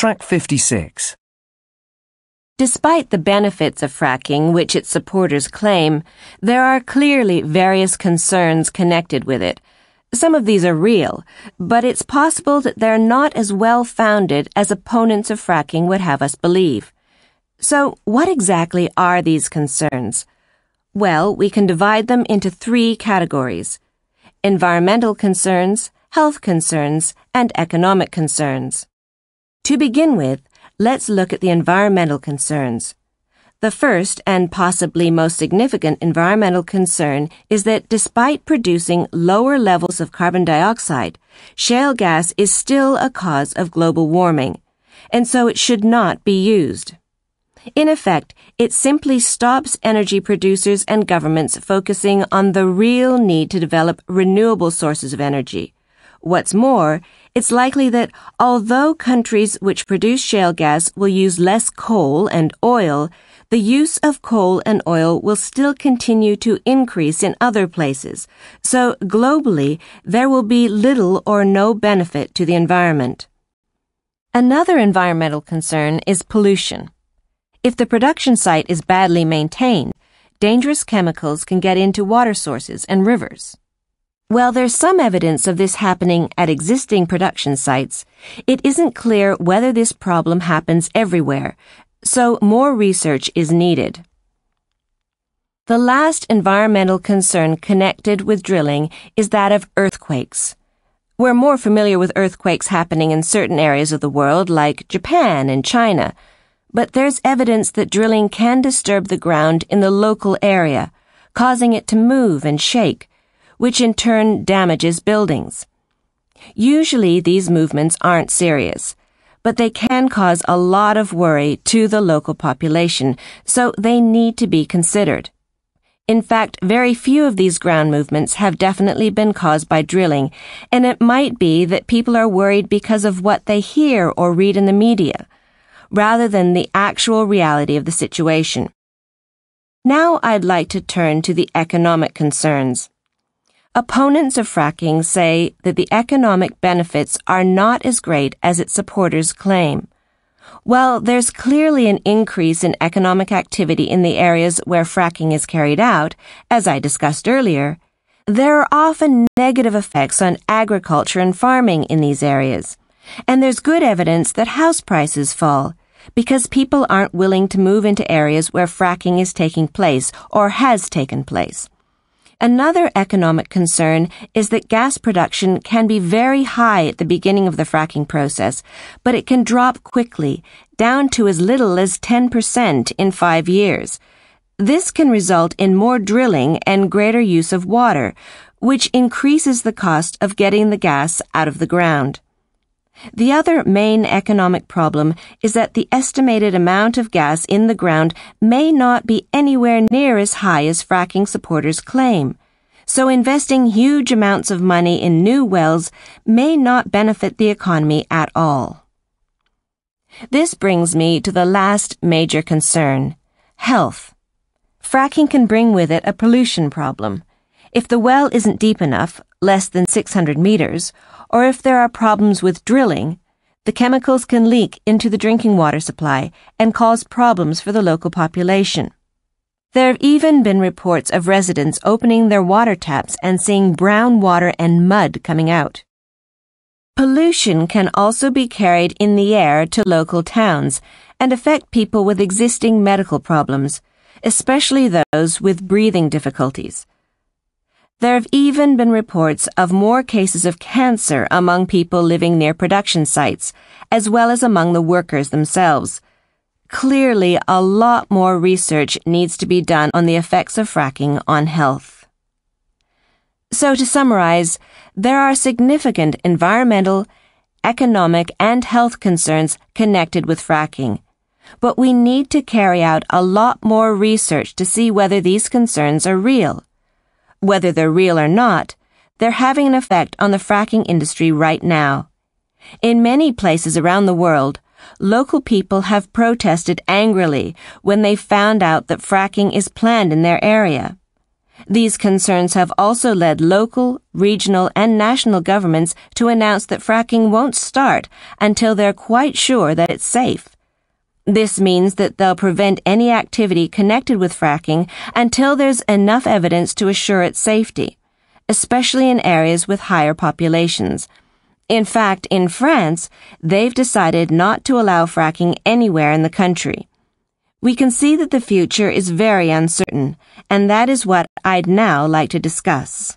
Track 56. Despite the benefits of fracking, which its supporters claim, there are clearly various concerns connected with it. Some of these are real, but it's possible that they're not as well founded as opponents of fracking would have us believe. So, what exactly are these concerns? Well, we can divide them into three categories environmental concerns, health concerns, and economic concerns. To begin with, let's look at the environmental concerns. The first and possibly most significant environmental concern is that despite producing lower levels of carbon dioxide, shale gas is still a cause of global warming, and so it should not be used. In effect, it simply stops energy producers and governments focusing on the real need to develop renewable sources of energy. What's more, it's likely that although countries which produce shale gas will use less coal and oil, the use of coal and oil will still continue to increase in other places. So globally, there will be little or no benefit to the environment. Another environmental concern is pollution. If the production site is badly maintained, dangerous chemicals can get into water sources and rivers. While there's some evidence of this happening at existing production sites, it isn't clear whether this problem happens everywhere, so more research is needed. The last environmental concern connected with drilling is that of earthquakes. We're more familiar with earthquakes happening in certain areas of the world like Japan and China, but there's evidence that drilling can disturb the ground in the local area, causing it to move and shake, which in turn damages buildings. Usually these movements aren't serious, but they can cause a lot of worry to the local population, so they need to be considered. In fact, very few of these ground movements have definitely been caused by drilling, and it might be that people are worried because of what they hear or read in the media rather than the actual reality of the situation. Now I'd like to turn to the economic concerns. Opponents of fracking say that the economic benefits are not as great as its supporters claim. Well, there's clearly an increase in economic activity in the areas where fracking is carried out, as I discussed earlier. There are often negative effects on agriculture and farming in these areas. And there's good evidence that house prices fall, because people aren't willing to move into areas where fracking is taking place or has taken place. Another economic concern is that gas production can be very high at the beginning of the fracking process, but it can drop quickly, down to as little as 10% in five years. This can result in more drilling and greater use of water, which increases the cost of getting the gas out of the ground. The other main economic problem is that the estimated amount of gas in the ground may not be anywhere near as high as fracking supporters claim. So investing huge amounts of money in new wells may not benefit the economy at all. This brings me to the last major concern, health. Fracking can bring with it a pollution problem. If the well isn't deep enough, less than 600 meters, or if there are problems with drilling, the chemicals can leak into the drinking water supply and cause problems for the local population. There have even been reports of residents opening their water taps and seeing brown water and mud coming out. Pollution can also be carried in the air to local towns and affect people with existing medical problems, especially those with breathing difficulties. There have even been reports of more cases of cancer among people living near production sites, as well as among the workers themselves. Clearly, a lot more research needs to be done on the effects of fracking on health. So to summarize, there are significant environmental, economic, and health concerns connected with fracking. But we need to carry out a lot more research to see whether these concerns are real. Whether they're real or not, they're having an effect on the fracking industry right now. In many places around the world, local people have protested angrily when they found out that fracking is planned in their area. These concerns have also led local, regional, and national governments to announce that fracking won't start until they're quite sure that it's safe. This means that they'll prevent any activity connected with fracking until there's enough evidence to assure its safety, especially in areas with higher populations. In fact, in France, they've decided not to allow fracking anywhere in the country. We can see that the future is very uncertain, and that is what I'd now like to discuss.